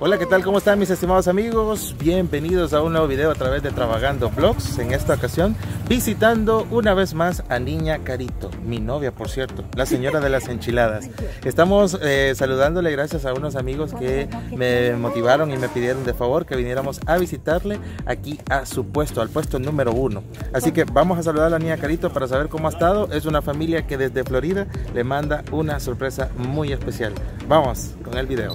Hola, ¿qué tal? ¿Cómo están mis estimados amigos? Bienvenidos a un nuevo video a través de Trabajando Vlogs. En esta ocasión, visitando una vez más a Niña Carito, mi novia, por cierto, la señora de las enchiladas. Estamos eh, saludándole gracias a unos amigos que me motivaron y me pidieron de favor que viniéramos a visitarle aquí a su puesto, al puesto número uno. Así que vamos a saludar a la Niña Carito para saber cómo ha estado. Es una familia que desde Florida le manda una sorpresa muy especial. Vamos con el video.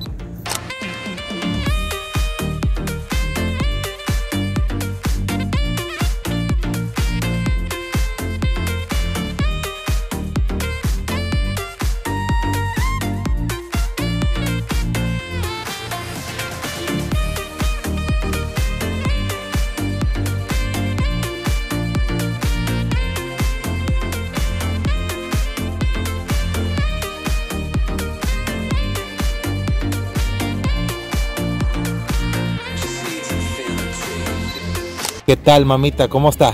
¿Qué tal, mamita? ¿Cómo está?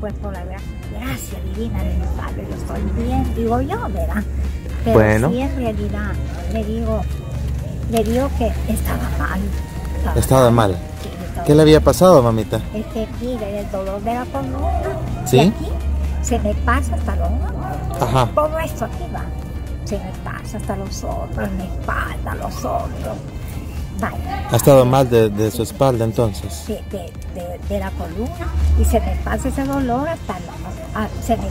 Pues por la gracia divina de mi padre, yo estoy bien, digo yo, ¿verdad? Pero Bueno. sí en realidad le digo, le digo que estaba mal. Estaba mal. Sí, estaba ¿Qué le había pasado, mamita? Es que mire, el dolor de la columna, ¿Sí? aquí, se me pasa hasta los hombros. Ajá. Todo esto aquí va. Se me pasa hasta los hombros, mi espalda, los hombros. Ha estado mal de, de su espalda entonces. de, de, de- la columna y se me pasa ese dolor hasta la, ah, se me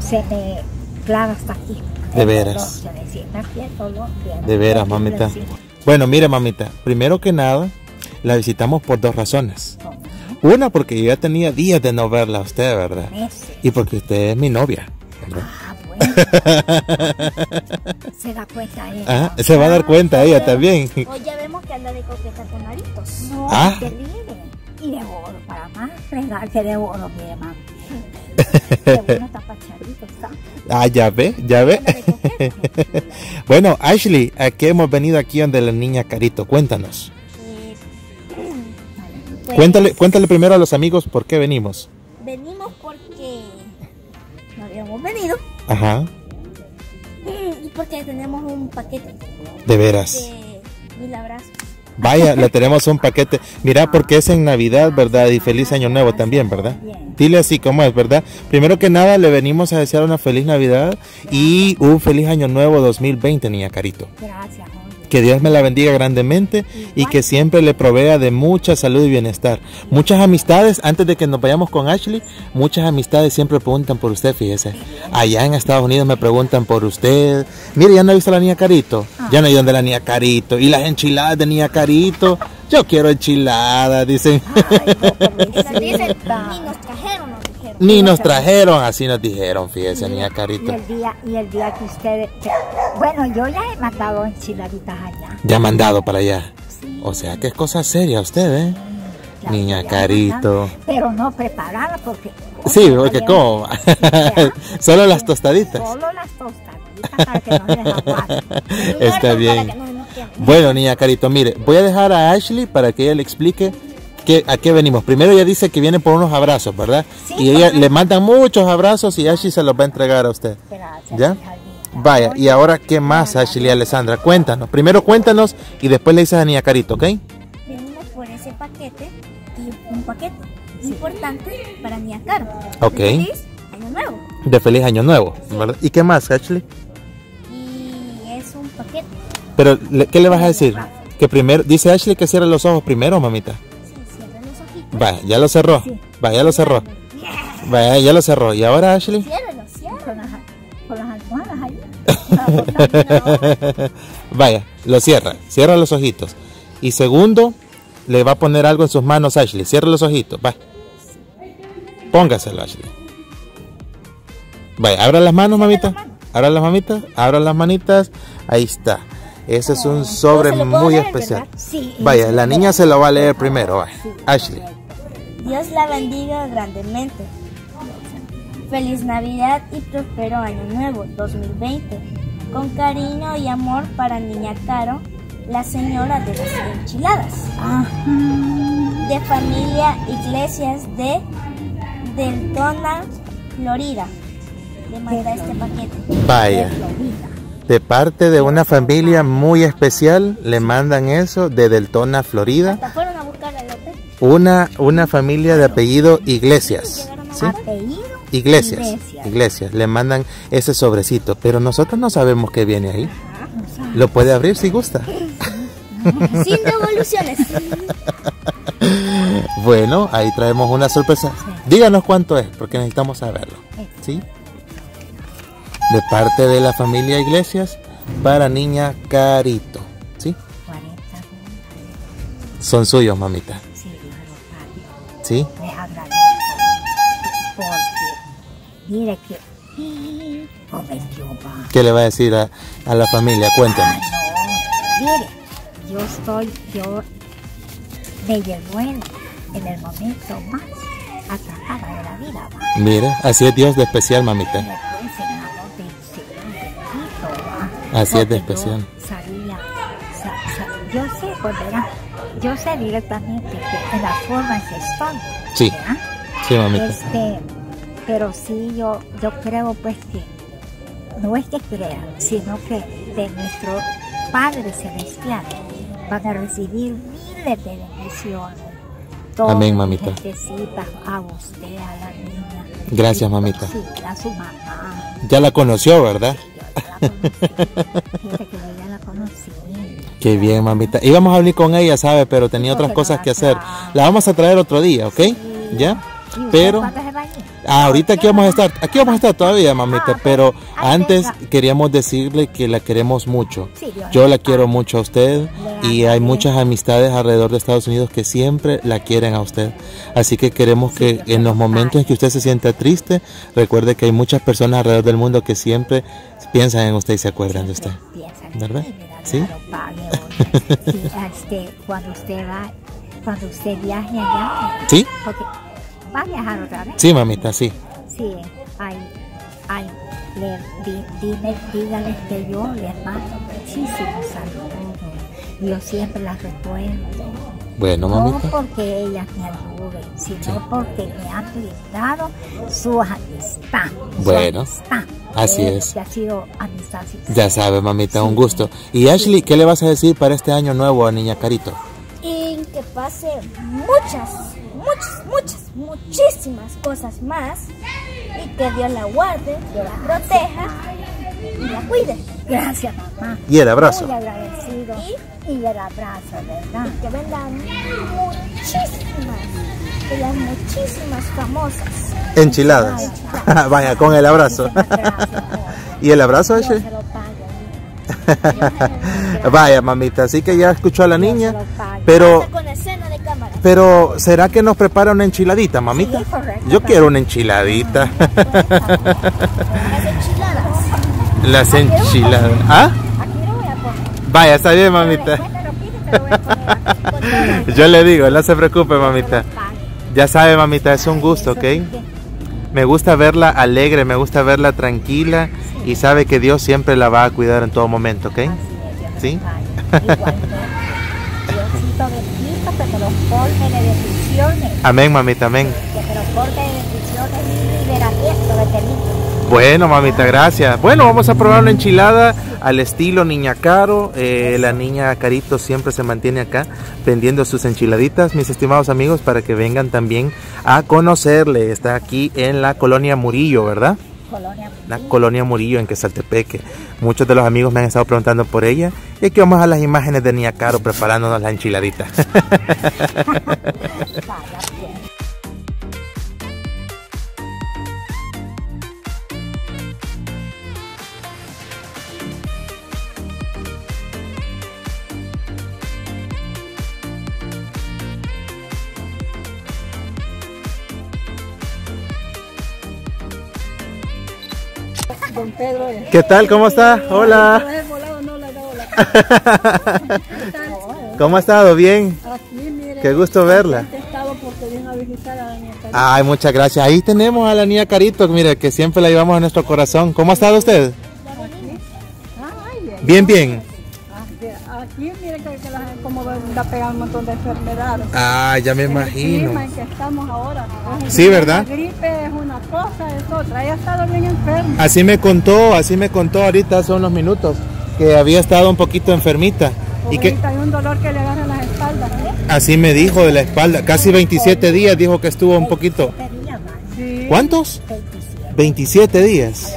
se me clava hasta aquí De veras. dolor, se me aquí el dolor, De veras, mamita. Bueno, mire, mamita. Primero que nada, la visitamos por dos razones. Una, porque yo ya tenía días de no verla a usted, ¿verdad? meses. Y porque usted es mi novia. ¿verdad? Ah, se da cuenta ella. Ajá, se va a dar cuenta ella también. Hoy ya vemos que anda de coqueta con aritos. No, Ah. que mire. Y de oro, para más fregar que de oro, bueno está pachadito, está. Ah, ya ve, ya ve. bueno, Ashley, ¿a qué hemos venido aquí donde la niña Carito? Cuéntanos. Eh, pues, Cuéntale, cuéntale primero a los amigos por qué venimos. Venimos porque no habíamos venido Ajá, mm, y porque tenemos un paquete de veras. de mil abrazos. Vaya, le tenemos un paquete. Mira, porque es en Navidad, ¿verdad? Y feliz Año Nuevo también, ¿verdad? Dile así como es, ¿verdad? Primero que nada, le venimos a desear una feliz Navidad y un feliz Año Nuevo 2020, niña Carito. Gracias. Que Dios me la bendiga grandemente y que siempre le provea de mucha salud y bienestar. Muchas amistades, antes de que nos vayamos con Ashley, muchas amistades siempre preguntan por usted, fíjese. Allá en Estados Unidos me preguntan por usted. Mire, ya no he visto a la niña Carito. Ya no hay donde la niña Carito. Y las enchiladas de niña Carito. Yo quiero enchiladas, dicen. Ay, no. ni nos trajeron, así nos dijeron, fíjese, niña Y Carito. el día, y el día que ustedes, bueno, yo ya he mandado enchiladitas allá. Ya mandado para allá. Sí, O sea que es cosa seria usted, ¿eh? Niña Carito. Pero no preparada porque. Sí, porque ¿cómo? ¿verdad? Solo las tostaditas. Solo las tostaditas para que no les aguante. Está bien. No. Bueno, niña Carito, mire, voy a dejar a Ashley para que ella le explique a qué venimos. Primero ella dice que viene por unos abrazos, ¿verdad? Sí, y ella le mandan muchos abrazos y Ashley se los va a entregar a usted. Gracias, ¿Ya? Vaya, y ahora, ¿qué más, Ashley y Alessandra? Cuéntanos. Primero cuéntanos y después le dices a niña Carito, ¿ok? Venimos por ese paquete y un paquete importante para Nia Caro. Ok. Feliz Año Nuevo. De feliz año nuevo, ¿verdad? ¿Y qué más, Ashley? Y es un paquete. Pero, ¿qué le vas a decir? Que primero, dice Ashley que cierre los ojos primero, mamita. Vaya, ya lo cerró. Sí. Vaya, ya lo cerró. Vaya, ya lo cerró. ¿Y ahora, Ashley? Ciérralo, ciérralo. Con las, con las almohadas ahí. Vaya, lo cierra. Cierra los ojitos. Y segundo, le va a poner algo en sus manos, Ashley. Cierra los ojitos. Va. Póngaselo, Ashley. Vaya, abra las manos, mamita. Abra las mamitas. Abra las manitas. Ahí está. Ese es un sobre muy leer, especial. Vaya, la niña se lo va a leer primero. Vaya. Ashley. Dios la bendiga grandemente. Feliz Navidad y próspero Año Nuevo 2020. Con cariño y amor para Niña Caro, la señora de las enchiladas. Ajá. De familia Iglesias de Deltona, Florida. Le manda este paquete. Vaya. Florida. De parte de una familia muy especial, le mandan eso de Deltona, Florida. Una, una familia de apellido Iglesias. ¿sí? Apellido. Iglesias, Iglesias. Iglesias, le mandan ese sobrecito, pero nosotros no sabemos qué viene ahí. Lo puede abrir si gusta. Sin devoluciones. Bueno, ahí traemos una sorpresa. Díganos cuánto es, porque necesitamos saberlo. ¿Sí? De parte de la familia Iglesias para niña Carito. ¿Sí? 40 dólares. Son suyos, mamita. Sí. Porque, mire que. ¿Qué le va a decir a, a la familia? Cuéntenos. Ah, no. Mire, yo estoy, yo me llegó en, en el momento más atrapada de la vida, va. Mire, así es Dios de especial, mamita. Va. Así es de especial. Yo sabía, sa- sa- yo sé, pues verá, yo sé directamente que en la forma en que estoy, Sí. ¿verdad? Sí, mamita. Este, pero sí yo, yo creo pues que no es que crea, sino que de nuestro Padre Celestial van a recibir miles de bendiciones. Todo Amén, mamita. A usted, a la niña. Gracias, mamita. Sí, a su mamá. Ya la conoció, ¿verdad? Yo ya la conocí. Fíjate que yo ya la conocí. Qué bien, mamita. Íbamos a hablar con ella, ¿sabe? Pero tenía otras cosas que hacer. La vamos a traer otro día, ¿ok? ¿Ya? ¿Y usted Pero... Ah, ahorita aquí vamos a estar, aquí vamos a estar todavía, mamita, Ah, pero. Ah, antes queríamos decirle que la queremos mucho. Yo la quiero pague. mucho a usted y hay muchas amistades alrededor de Estados Unidos que siempre la quieren a usted. Así que queremos que en los momentos en que usted se sienta triste, recuerde que hay muchas personas alrededor del mundo que siempre piensan en usted y se acuerdan de usted. ¿Verdad? Sí. claro, pague. Sí, este, cuando usted va, cuando usted viaje allá, ¿Sí? porque va a viajar otra vez. Sí, mamita, sí. Sí, ay, ay, le, di- dime, dígales que yo les mando muchísimos saludos. Yo siempre las recuerdo. Bueno, No mamita. porque ellas me ayuden, sino porque me han brindado su amistad. su Bueno, amistad, así es. Que ha sido amistad. Ya sabe, mamita, un gusto. Y Ashley, ¿qué le vas a decir para este año nuevo a Niña Carito? Y que pase muchas, muchas, muchas, muchísimas cosas más. Y que Dios la guarde, Dios la proteja y la cuide. Gracias, mamá. Y el abrazo. Muy agradecido. Y el abrazo, ¿verdad? Que vengan muchísimas, que las muchísimas famosas. Enchiladas. Vaya, con el abrazo. ¿Y el abrazo, Ashley? se lo pague. Vaya, mamita, así que ya escuchó a la niña. se lo pague. Pero, Hasta con escena de cámara. pero, ¿será que nos prepara una enchiladita, mamita? Sí, correcto, Yo quiero una enchiladita. Las enchiladas. ¿Ah? Vaya, está bien, mamita. Yo le digo, no se preocupe, mamita. Ya sabe, mamita, es un gusto, ¿ok? Me gusta verla alegre, me gusta verla tranquila y sabe que Dios siempre la va a cuidar en todo momento, ¿ok? ¿Sí? Amén, mamita, amén. Que te los colme de bendiciones y liberamiento de peligro. Bueno, mamita, gracias. Bueno, vamos a probar una enchilada al estilo Niña Caro. Eh, la niña Carito siempre se mantiene acá vendiendo sus enchiladitas, mis estimados amigos, para que vengan también a conocerle. Está aquí en la colonia Murillo, ¿verdad? Colonia La colonia Murillo en Quesaltepeque. Muchos de los amigos me han estado preguntando por ella. Y aquí vamos a las imágenes de Niña Caro preparándonos la enchiladita. Don Pedro es. ¿Qué tal? ¿Cómo está? Hola. Hola. ¿Cómo ha estado? Bien. Aquí, mire. Qué gusto verla. Ay, muchas gracias. Ahí tenemos a la niña Carito, mire, que siempre la llevamos en nuestro corazón. ¿Cómo ha estado usted? Bien. Bien, como está pegando un montón de enfermedades. Ah, ya me El imagino. clima en que estamos ahora. Es Sí, ¿verdad? La gripe es una cosa, es otra. Ella ha estado bien enferma. Así me contó, así me contó ahorita hace unos minutos que había estado un poquito enfermita y que hay un dolor que le agarra las espaldas. ¿eh? así me dijo de la espalda, casi 27 días dijo que estuvo un poquito. Sí. ¿Cuántos? 27. 27 días.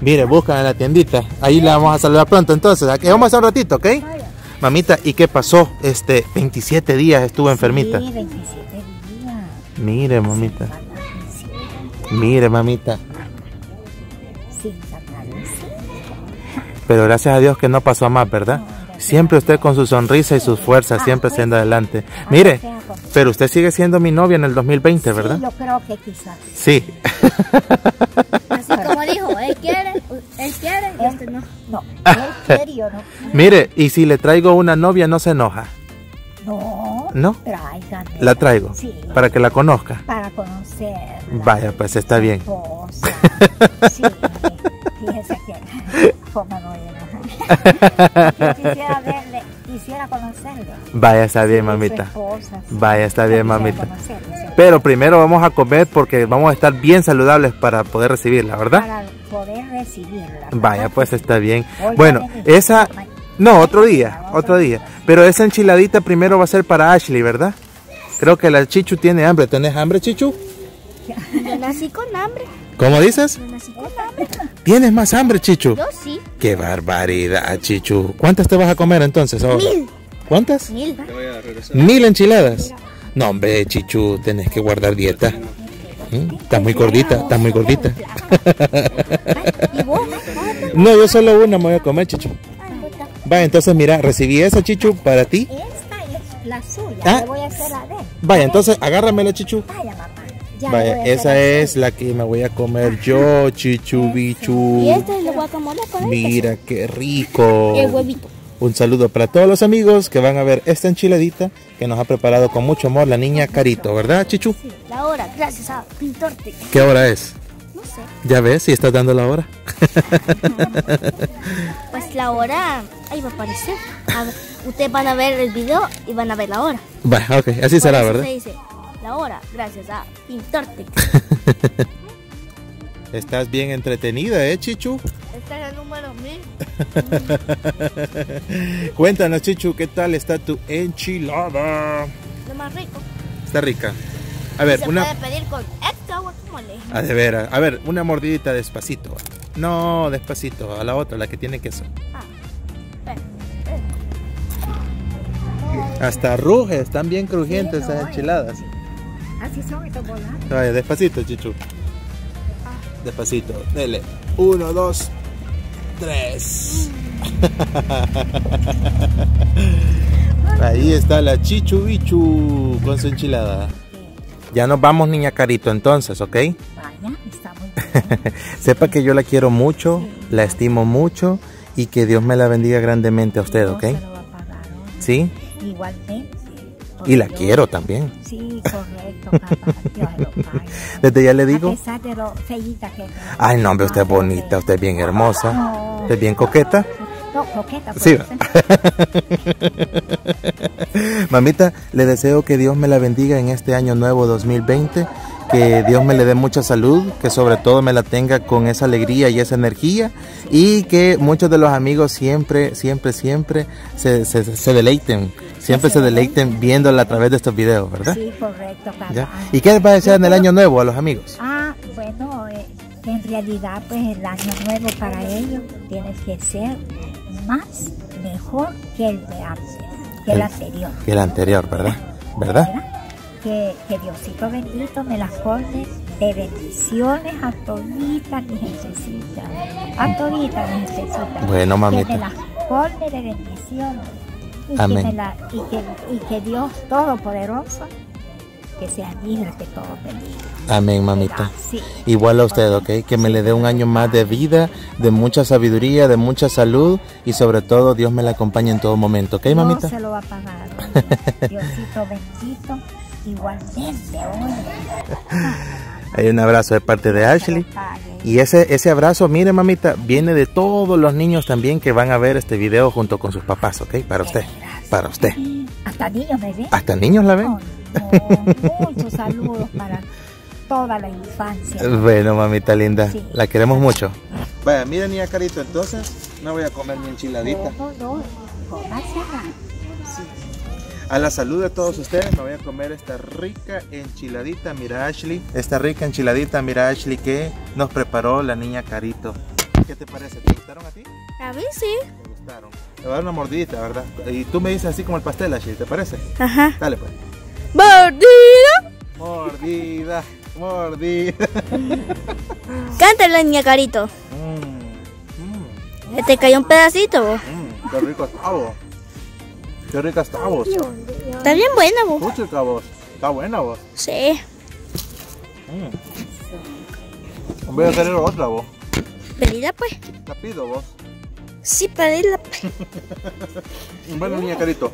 Mire, buscan en la tiendita. Ahí la vamos a saludar pronto entonces. Aquí vamos a hacer un ratito, ¿ok? Mamita, ¿y qué pasó? Este, 27 días estuvo enfermita. Sí, 27 días. Mire, mamita. Mire, mamita. Medicina. Pero gracias a Dios que no pasó a más, ¿verdad? Siempre usted con su sonrisa y sus fuerzas, siempre siendo adelante. Mire, pero usted sigue siendo mi novia en el 2020, Sí, ¿verdad? yo creo que quizás. Sí. Dijo, él quiere, él quiere y usted no. No, él quiere yo no. Mire, y si le traigo una novia, no se enoja. No, ¿No? tráigame. La traigo. Sí, Para que la conozca. para conocer. Vaya, pues está bien. Esposa. Sí, fíjese que. ¿Cómo no voy a enojar? Yo quisiera verle, quisiera conocerle. Vaya, está bien, Sí, su mamita. esposa, sí. Vaya, está bien, quisiera mamita. conocerle. Pero primero vamos a comer porque vamos a estar bien saludables para poder recibirla, ¿verdad? Para poder recibirla. Vaya, pues está bien. Hoy Bueno, esa... No, otro día, otro día. Pero esa enchiladita primero va a ser para Ashley, ¿verdad? Creo que la Chichu tiene hambre. ¿Tenés hambre, Chichu? Yo nací con hambre. ¿Cómo dices? Yo nací con hambre. ¿Tienes más hambre, Chichu? Yo sí. Qué barbaridad, Chichu. ¿Cuántas te vas a comer entonces ahora? Mil. ¿Cuántas? Mil. Mil enchiladas. No, hombre, Chichu, tenés que guardar dieta. ¿Mm? Estás muy gordita, estás muy gordita. ¿Y vos? No, yo solo una me voy a comer, Chichu. Vaya, entonces mira, recibí esa, Chichu, para ti. Esta es la suya. Ah. Le voy a hacer la de él. Vaya, entonces agárramela, Chichu. Vaya. Ya esa es la que me voy a comer yo, Chichu Bichu. Y este es el guacamole con este. Mira qué rico. El huevito. Un saludo para todos los amigos que van a ver esta enchiladita que nos ha preparado con mucho amor la niña Carito, ¿verdad, Chichu? La hora, gracias a Pintorte. ¿Qué hora es? No sé. Ya ves, si estás dando la hora. Pues la hora ahí va a aparecer. A ver, ustedes van a ver el video y van a ver la hora. Vaya, ok, así Por será, eso ¿verdad? Se dice la hora, gracias a Pintorte. Estás bien entretenida, ¿eh, Chichu? El número. Cuéntanos, Chichu, ¿qué tal está tu enchilada? Lo más rico. Está rica. A ver, Se una... puede pedir con extra. A de veras. A ver, una mordidita despacito. No, despacito. A la otra, la que tiene queso. Ah. Hasta ruge, están bien crujientes Sí, esas enchiladas. Así son estos. Vaya, despacito, Chichu. Despacito. Dele. Uno, dos, tres. Ahí está la Chichu Bichu con su enchilada. Ya nos vamos, niña Carito, entonces, ¿ok? Vaya, está muy bien. Sepa que yo la quiero mucho, la estimo mucho y que Dios me la bendiga grandemente a usted, Dios ¿ok? se lo va a pagar, ¿no? ¿Sí? Igualmente. Y la Porque quiero también. Sí, correcto, papá. Dios. Desde ya le A digo. pesar de lo feíta que... Ay, no, hombre, usted es bonita, usted es bien hermosa. No. Usted es bien coqueta. No, coqueta. Sí. puede ser. Mamita, le deseo que Dios me la bendiga en este año nuevo 2020, que Dios me le dé mucha salud, que sobre todo me la tenga con esa alegría y esa energía y que muchos de los amigos siempre, siempre, siempre se, se- se deleiten, siempre se deleiten viéndola a través de estos videos, ¿verdad? Sí, correcto, papá. ¿Ya? ¿Y qué les va a desear en el año nuevo a los amigos? Ah, bueno, eh, en realidad pues el año nuevo para ellos tiene que ser más, mejor que el de antes, que el, El- anterior. Que el anterior, ¿verdad? ¿Verdad? ¿verdad? Que, que Diosito bendito me las colme de bendiciones a toditas mis necesitas, a toditas mis necesitas. Bueno, Que mamita. me las colme de bendiciones. Y Amén. Que me la- y, que, y que Dios Todopoderoso, que sea libre de todo peligro. Amén, mamita. Sí. Igual a usted, ¿ok? Que me le dé un año más de vida, de mucha sabiduría, de mucha salud y sobre todo Dios me la acompañe en todo momento, ¿ok, mamita? se lo va a pagar. oye. Diosito bendito, igualmente, oye. Hay un abrazo de parte de Ashley. Y ese, ese abrazo, mire mamita, viene de todos los niños también que van a ver este video junto con sus papás, ¿ok? Para usted, para usted. Hasta niños me ven. ¿Hasta niños la ven? Oh, no, muchos saludos para toda la infancia. Bueno, mamita linda, Sí. la queremos mucho. Vaya, mira niña Carito, entonces no voy a comer mi enchiladita. No, no, no, cómasela. A la salud de todos ustedes me voy a comer esta rica enchiladita, mira Ashley. Esta rica enchiladita, mira Ashley, que nos preparó la niña Carito. ¿Qué te parece? ¿Te gustaron a ti? A mí sí. Te gustaron. Te voy a dar una mordidita, ¿verdad? Y tú me dices así como el pastel, Ashley, ¿te parece? Ajá. Dale pues. ¡Mordida! Mordida, mordida. Cántala, niña Carito. Mm, mm, ¿Se te cayó un pedacito vos? mm, qué rico vos. Qué rica está vos. Está bien buena vos. Puchica vos. Está buena vos. Sí. Mm. Voy a querer otra vos. Pedila pues. La pido vos. Sí, pedila pues. Bueno, niña Carito.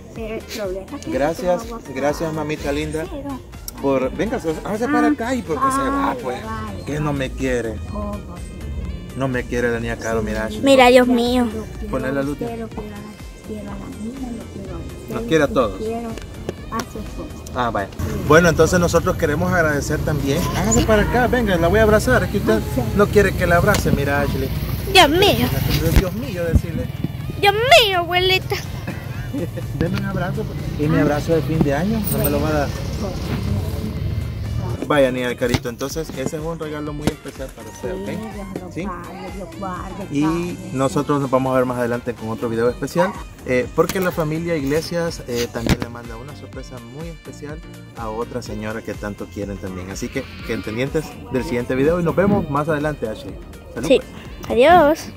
Gracias, gracias mamita linda por... Venga, hágase para acá y porque se va pues. Que no me quiere. No me quiere la niña Caro, mira. Mira, Dios mío. Poner la luz. quiero a- quiero a la niña, Nos quiere a todos. Quiero a su esposo. Ah, vaya. Bueno, entonces nosotros queremos agradecer también. Hágase para acá, venga, la voy a abrazar. Es que usted no quiere que la abrace, mira Ashley. Dios mío. Dios mío, decirle. Dios mío, abuelita. Deme un abrazo. ¿Y mi abrazo de fin de año? ¿No me lo va a dar? Vaya, niña Carito, entonces ese es un regalo muy especial para usted, ¿ok? Dios ¿Sí? Dios guarde, Y Padre. nosotros nos vamos a ver más adelante con otro video especial, eh, porque la familia Iglesias eh, también le manda una sorpresa muy especial a otra señora que tanto quieren también. Así que queden pendientes del siguiente video y nos vemos más adelante, Ashley. Salud, Sí. pues. Adiós.